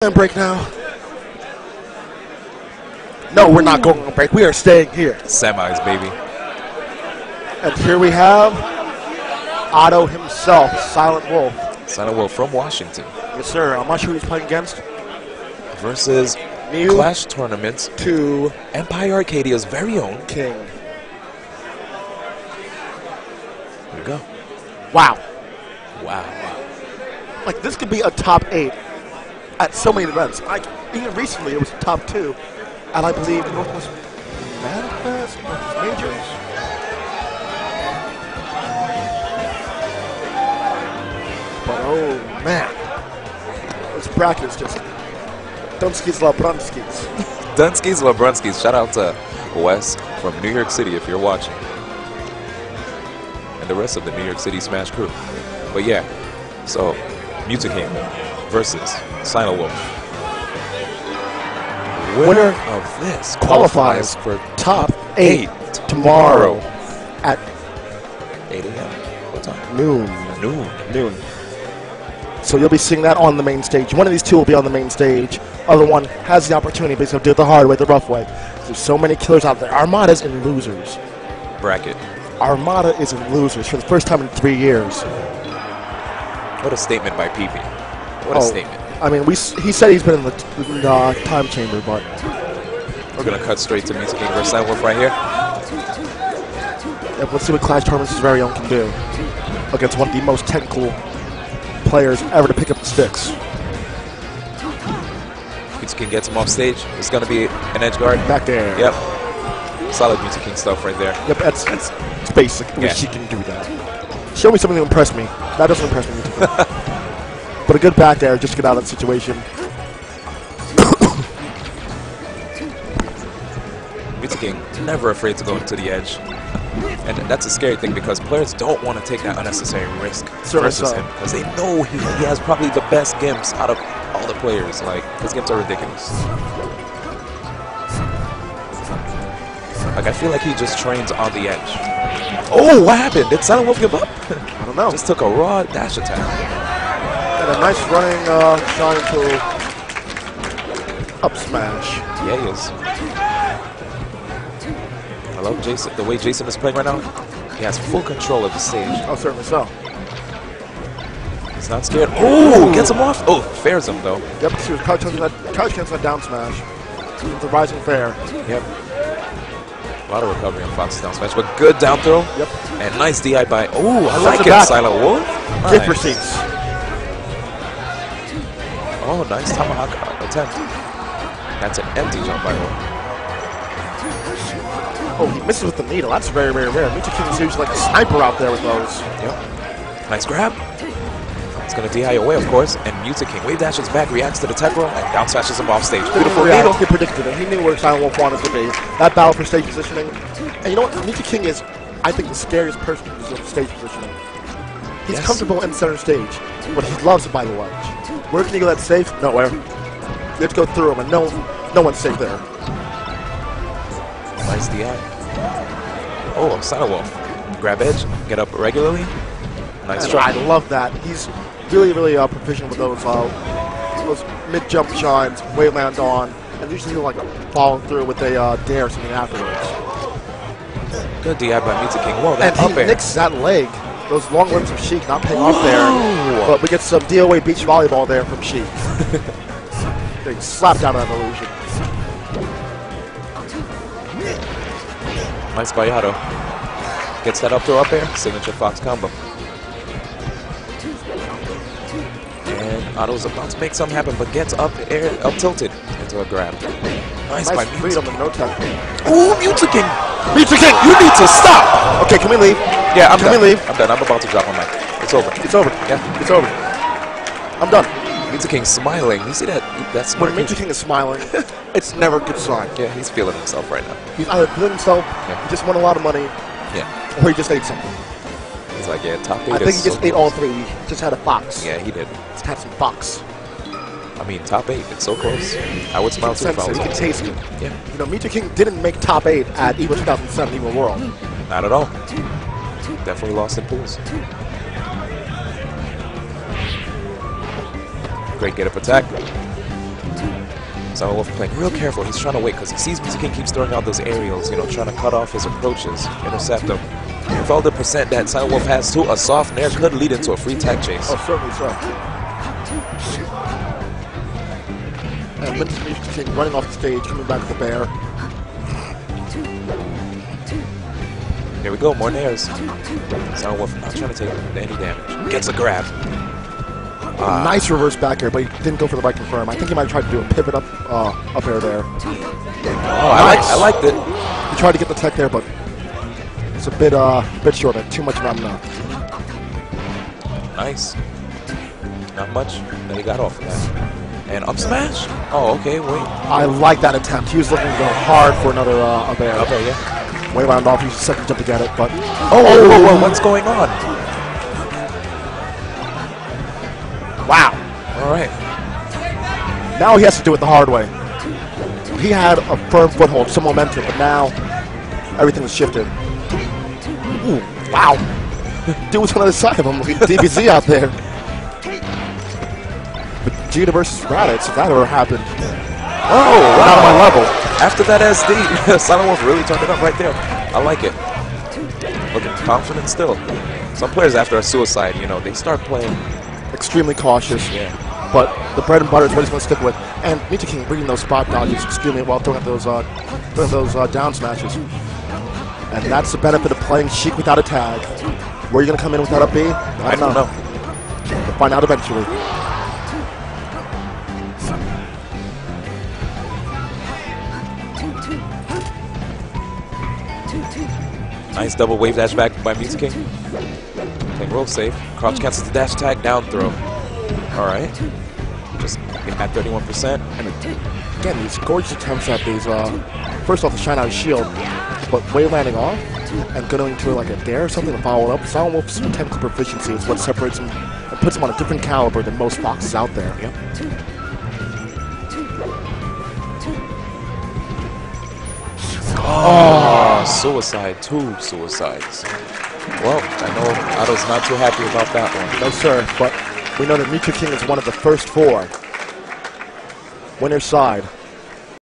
Break now. No, we're not going on break. We are staying here. Semis, baby. And here we have Otto himself, Silent Wolf. Silent Wolf from Washington Yes, sir. I'm not sure who he's playing against. versus Mew Clash Tournaments, to Empire Arcadia's very own. King. Here we go. Wow. Wow. Like, this could be a top eight at so many events. Like, even recently, it was top two. And I believe Northwest Manifest, Northwest Majors. But oh man, this bracket is just Dunski's Labrunskis. Dunskies, Lebrunskis. Shout out to Wes from New York City if you're watching. And the rest of the New York City Smash crew. But yeah, so Music Mew2King versus Silent Wolf. Winner of this qualifies qualifies for top eight tomorrow at 8 a.m. What time? noon. Noon. Noon. So you'll be seeing that on the main stage. One of these two will be on the main stage. Other one has the opportunity, but he's going to do it the hard way, the rough way. There's so many killers out there. Armada's in losers. Bracket. Armada is in losers for the first time in three years. What a statement by PP. What a Oh, statement. I mean, we he said he's been in the, in the uh, time chamber, but We're gonna cut straight to versus Silent Wolf right here. let's see what Clash Tournaments' very own can do against one of the most technical players ever to pick up the sticks. Mew2King gets him off stage. It's gonna be an edge guard. Back there. Yep. Solid Mew2King stuff right there. Yep, that's, that's basic. Yeah. she can do that. Show me something to impress me. That doesn't impress me. But a good back there just to get out of that situation. Mew2King never afraid to go into the edge. And that's a scary thing because players don't want to take that unnecessary risk Certainly versus so. him because they know he, he has probably the best gimps out of all the players. Like his gimps are ridiculous. Like I feel like he just trains on the edge. Oh, what happened? Did Silent Wolf give up? I don't know. just took a raw dash attack. A nice running uh, shot into up smash. Yeah, he is. I love Jason. The way Jason is playing right now, he has full control of the stage. Oh, certainly so. He's not scared. Oh, gets him off. Oh, fares him though. Yep, she was crouch cancel that, crouch cancel that down smash. With the rising fair. Yep. A lot of recovery on Fox's down smash, but good down throw. Yep. And nice DI by. Oh, I like it. Silent Wolf. Nice. receipts. Oh, nice tomahawk attempt. That's an empty jump by the way. Oh, he misses with the needle. That's very, very rare. Is usually like a sniper out there with those. Yep. Nice grab. It's gonna DI away, of course, and Mew2King wave dashes back, reacts to the tech roll, and down smashes him off stage. Beautiful Yeah, needle. He predicted it. He knew where Silent Wolf wanted to be. That battle for stage positioning. And you know what? Mew2King is, I think, the scariest person of stage positioning. He's Yes. comfortable in center stage, but he loves by the ledge. Where can you go that's safe? Nowhere. You have to go through him, and no, no one's safe there. Nice DI. Oh, Silent Wolf. Grab edge, get up regularly. Nice And try. I love that. He's really, really uh, proficient with those uh, those mid jump shines, waveland on, and usually he'll like follow through with a uh, dare or something afterwards. Good DI by Mew2King. Whoa, And that up he air. nicks that leg. Those long limbs of Sheik not paying off there. But we get some DOA beach volleyball there from Sheik. Getting slapped out of that illusion. Nice by Otto. Gets that up throw up air. Signature Fox combo. And Otto's about to make something happen, but gets up air, up tilted into a grab. Nice, by Nice read Muta on the no. Ooh, Mew2King! Muta King! You need to stop! Okay, can we leave? Yeah, I'm Can done. we leave? I'm done. I'm about to drop my mic. It's over. It's over. Yeah. It's over. I'm done. Mew2King smiling. You see that? That's When Mew2King is smiling, it's never a good sign. Yeah, he's feeling himself right now. He's either feeling himself, Yeah. he just won a lot of money, Yeah. or he just ate something. He's like, yeah, top eight I think he just so ate all three. He just had a fox. Yeah, he did. Just had some fox. I mean, top eight. It's so close. I would smile too if I was You can taste it. Yeah. You know, Mew2King didn't make top eight at EVO 2007 EVO World. Not at all. Definitely lost in pools. Great get up attack. Silent Wolf playing real careful. He's trying to wait because he sees King keeps throwing out those aerials, you know, trying to cut off his approaches, intercept him. With all the percent that Silent Wolf has too, a soft nair could lead into a free tag chase. Oh, certainly so. And King running off the stage, coming back to the bear. Here we go, more nairs. Silent Wolf not trying to take any damage. Gets a grab. Ah. Nice reverse back air, but he didn't go for the right confirm. I think he might try to do a pivot up uh, up air there. Oh, I, like, I liked it. He tried to get the tech there, but it's a bit uh bit short. Too much, not enough. Nice. Not much that he got off of that. And up smash? Oh, okay, wait. I like that attempt. He was looking to go hard for another uh, up air. Up air, yeah. Way wound off. He used second jump to get it, but Oh, whoa, whoa, whoa, oh. what's going on? wow. All right. Now he has to do it the hard way. He had a firm foothold, some momentum, but now everything was shifted. Ooh, wow. Dude was on the other side of him. Look at DBZ out there. Vegeta versus Raditz, if that ever happened. Oh, Not on my level. After that SD, Silent Wolf really turned it up right there. I like it. Looking confident still. Some players after a suicide, you know, they start playing. Extremely cautious. Yeah. But the bread and butter is what he's going to stick with. And Mew2King bringing those spot dodges extremely well, throwing out those, uh, throwing those uh, down smashes. And that's the benefit of playing Sheik without a tag. Where are you going to come in without a B? I I don't know. We'll find out eventually. Nice double wave dash back by Mew2King. Playing roll safe. Crouch cancels the dash tag, down throw. All right. Just at 31%. And again, these gorgeous attempts at these, uh, first off, the shine out shield, but wave landing off and going to like a dare or something to follow it up. Silent Wolf's technical proficiency is what separates him and puts him on a different caliber than most foxes out there. Yep. Oh, suicide. Two suicides. Well, I know Otto's not too happy about that one. No, sir, but we know that Mew2King is one of the first four. Winner's side.